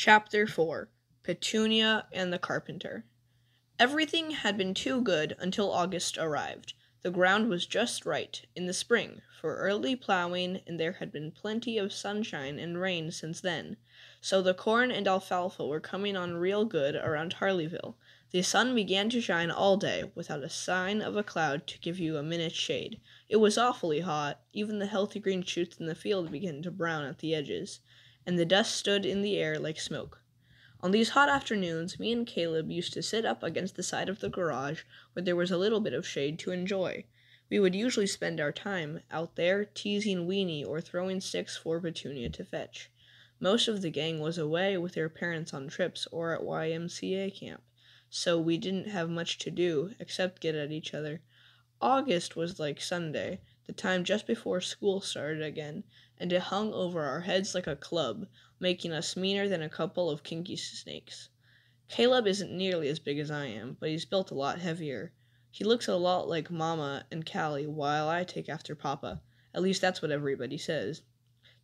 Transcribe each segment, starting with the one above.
Chapter 4 Petunia and the Carpenter. Everything had been too good until August arrived. The ground was just right, in the spring, for early plowing, and there had been plenty of sunshine and rain since then. So the corn and alfalfa were coming on real good around Harleyville. The sun began to shine all day, without a sign of a cloud to give you a minute's shade. It was awfully hot. Even the healthy green shoots in the field began to brown at the edges and the dust stood in the air like smoke. On these hot afternoons, me and Caleb used to sit up against the side of the garage where there was a little bit of shade to enjoy. We would usually spend our time out there teasing Weenie or throwing sticks for Petunia to fetch. Most of the gang was away with their parents on trips or at YMCA camp, so we didn't have much to do except get at each other. August was like Sunday, the time just before school started again, and it hung over our heads like a club, making us meaner than a couple of kinky snakes. Caleb isn't nearly as big as I am, but he's built a lot heavier. He looks a lot like Mama and Callie, while I take after Papa. At least that's what everybody says.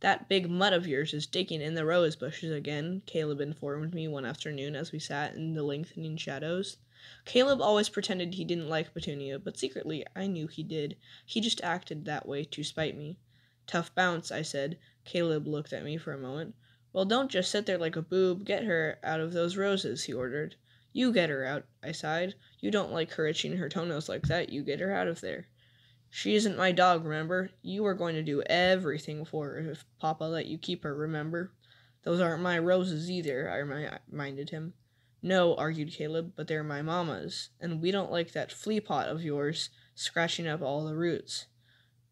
That big mutt of yours is digging in the rose bushes again, Caleb informed me one afternoon as we sat in the lengthening shadows. Caleb always pretended he didn't like Petunia, but secretly I knew he did. He just acted that way to spite me. Tough bounce, I said. Caleb looked at me for a moment. Well, don't just sit there like a boob. Get her out of those roses, he ordered. You get her out, I sighed. You don't like her itching her toenails like that. You get her out of there. She isn't my dog, remember? You are going to do everything for her if Papa let you keep her, remember? Those aren't my roses either, I reminded him. No, argued Caleb, but they're my mamma's, and we don't like that flea pot of yours scratching up all the roots.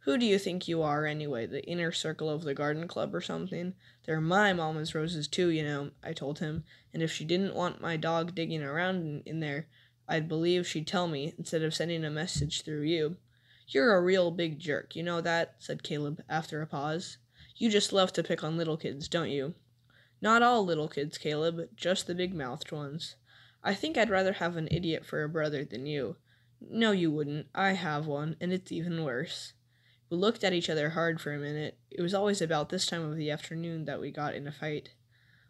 Who do you think you are, anyway? The inner circle of the garden club or something? They're my mamma's roses, too, you know, I told him, and if she didn't want my dog digging around in, in there, I'd believe she'd tell me, instead of sending a message through you. You're a real big jerk, you know that? said Caleb, after a pause. You just love to pick on little kids, don't you? Not all little kids, Caleb, just the big mouthed ones. I think I'd rather have an idiot for a brother than you. No, you wouldn't. I have one, and it's even worse. We looked at each other hard for a minute. It was always about this time of the afternoon that we got in a fight.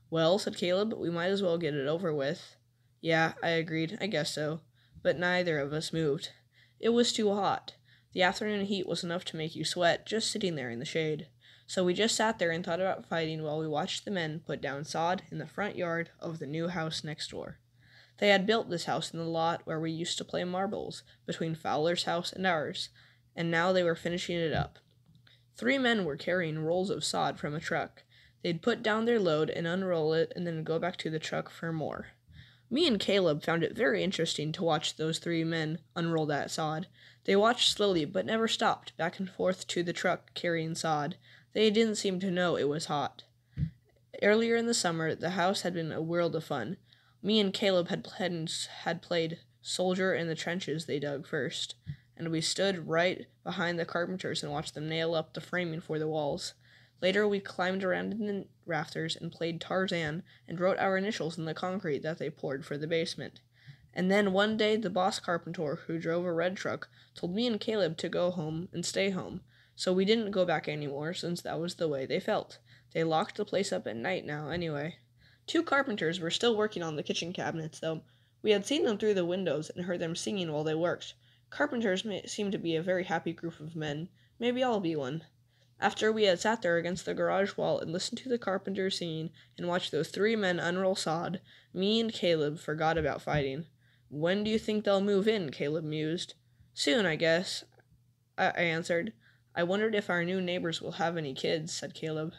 Well, said Caleb, we might as well get it over with. Yeah, I agreed. I guess so. But neither of us moved. It was too hot. The afternoon heat was enough to make you sweat just sitting there in the shade. So we just sat there and thought about fighting while we watched the men put down sod in the front yard of the new house next door. They had built this house in the lot where we used to play marbles, between Fowler's house and ours, and now they were finishing it up. Three men were carrying rolls of sod from a truck. They'd put down their load and unroll it and then go back to the truck for more. Me and Caleb found it very interesting to watch those three men unroll that sod. They watched slowly but never stopped, back and forth to the truck carrying sod. They didn't seem to know it was hot. Earlier in the summer, the house had been a world of fun. Me and Caleb had played, had played soldier in the trenches they dug first, and we stood right behind the carpenters and watched them nail up the framing for the walls. Later, we climbed around in the rafters and played Tarzan and wrote our initials in the concrete that they poured for the basement. And then one day, the boss carpenter who drove a red truck told me and Caleb to go home and stay home. So we didn't go back anymore, since that was the way they felt. They locked the place up at night now, anyway. Two carpenters were still working on the kitchen cabinets, though. We had seen them through the windows and heard them singing while they worked. Carpenters may, seem to be a very happy group of men. Maybe I'll be one. After we had sat there against the garage wall and listened to the carpenters singing and watched those three men unroll sod, me and Caleb forgot about fighting. When do you think they'll move in? Caleb mused. Soon, I guess, I, I answered. I wondered if our new neighbors will have any kids, said Caleb.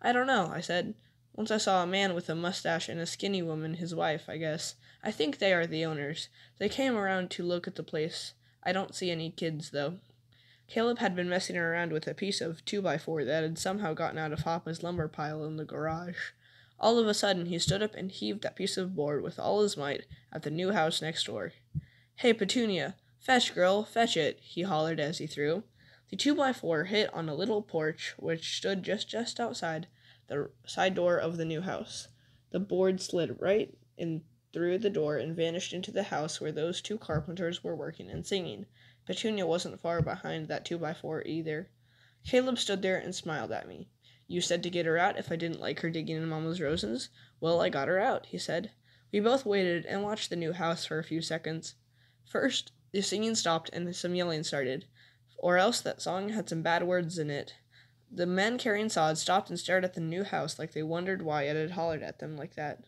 I don't know, I said. Once I saw a man with a mustache and a skinny woman, his wife, I guess. I think they are the owners. They came around to look at the place. I don't see any kids, though. Caleb had been messing around with a piece of 2 by 4 that had somehow gotten out of Papa's lumber pile in the garage. All of a sudden, he stood up and heaved that piece of board with all his might at the new house next door. Hey, Petunia! Fetch, girl, fetch it! he hollered as he threw. The two by four hit on a little porch which stood just just outside the side door of the new house. The board slid right in through the door and vanished into the house where those two carpenters were working and singing. Petunia wasn't far behind that two by four either. Caleb stood there and smiled at me. You said to get her out if I didn't like her digging in Mama's roses. Well, I got her out, he said. We both waited and watched the new house for a few seconds. First, the singing stopped and some yelling started, or else that song had some bad words in it. The men carrying sod stopped and stared at the new house like they wondered why it had hollered at them like that.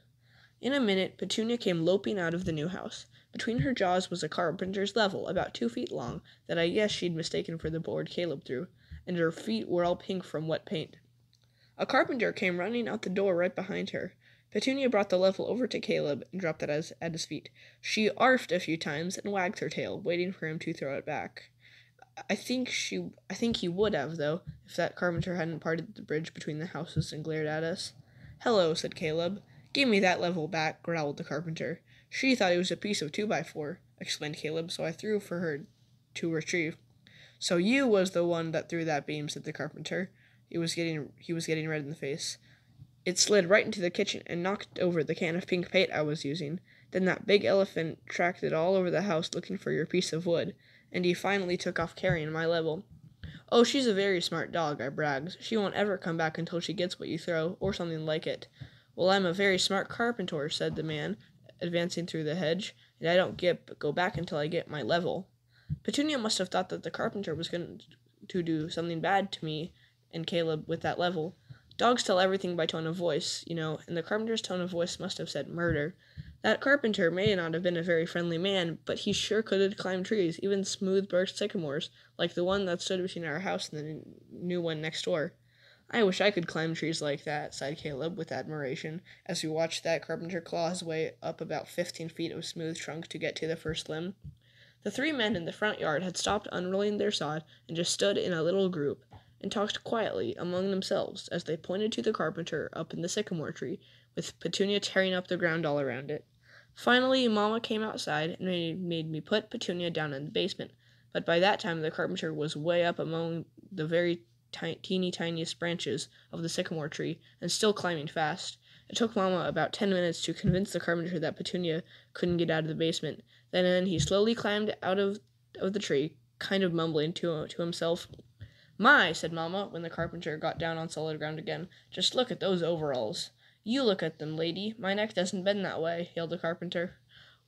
In a minute, Petunia came loping out of the new house. Between her jaws was a carpenter's level, about two feet long, that I guess she'd mistaken for the board Caleb threw, and her feet were all pink from wet paint. A carpenter came running out the door right behind her. Petunia brought the level over to Caleb and dropped it at his feet. She arfed a few times and wagged her tail, waiting for him to throw it back. I think she I think he would have, though, if that carpenter hadn't parted the bridge between the houses and glared at us. Hello, said Caleb. Give me that level back, growled the carpenter. She thought it was a piece of two by four, explained Caleb, so I threw for her to retrieve. So you was the one that threw that beam, said the carpenter. He was getting he was getting red in the face. It slid right into the kitchen and knocked over the can of pink paint I was using. Then that big elephant tracked it all over the house looking for your piece of wood, and he finally took off carrying my level. Oh, she's a very smart dog, I brags. She won't ever come back until she gets what you throw, or something like it. Well, I'm a very smart carpenter, said the man, advancing through the hedge, and I don't get go back until I get my level. Petunia must have thought that the carpenter was going to do something bad to me and Caleb with that level. Dogs tell everything by tone of voice, you know, and the carpenter's tone of voice must have said murder. That carpenter may not have been a very friendly man, but he sure could climb trees, even smooth birch sycamores, like the one that stood between our house and the new one next door. I wish I could climb trees like that, sighed Caleb with admiration, as we watched that carpenter claw his way up about fifteen feet of smooth trunk to get to the first limb. The three men in the front yard had stopped unrolling their sod and just stood in a little group, and talked quietly among themselves as they pointed to the carpenter up in the sycamore tree, with Petunia tearing up the ground all around it. Finally, Mamma came outside and made me put Petunia down in the basement, but by that time the carpenter was way up among the very teeny tiniest branches of the sycamore tree and still climbing fast. It took Mamma about ten minutes to convince the carpenter that Petunia couldn't get out of the basement. Then he slowly climbed out of, of the tree, kind of mumbling to, to himself. My, said Mamma, when the carpenter got down on solid ground again, just look at those overalls. You look at them, lady. My neck doesn't bend that way, yelled the carpenter.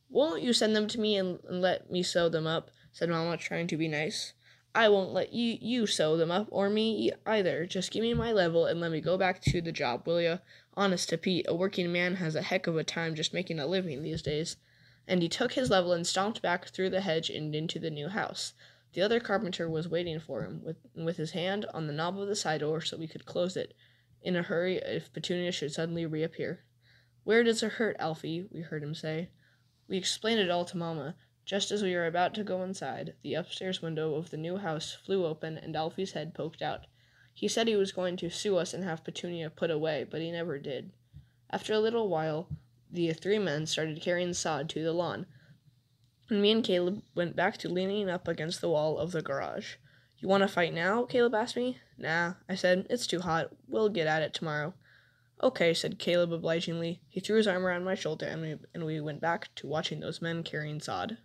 Won't you send them to me and, and let me sew them up? said Mamma, trying to be nice. I won't let you you sew them up, or me either. Just give me my level and let me go back to the job, will you? Honest to Pete, a working man has a heck of a time just making a living these days. And he took his level and stomped back through the hedge and into the new house. The other carpenter was waiting for him, with, with his hand on the knob of the side door so we could close it in a hurry if Petunia should suddenly reappear. Where does it hurt, Alfie? we heard him say. We explained it all to Mamma. Just as we were about to go inside, the upstairs window of the new house flew open and Alfie's head poked out. He said he was going to sue us and have Petunia put away, but he never did. After a little while, the three men started carrying sod to the lawn, and me and Caleb went back to leaning up against the wall of the garage. You want to fight now? Caleb asked me. Nah, I said. It's too hot. We'll get at it tomorrow. Okay, said Caleb obligingly. He threw his arm around my shoulder and we, and we went back to watching those men carrying sod.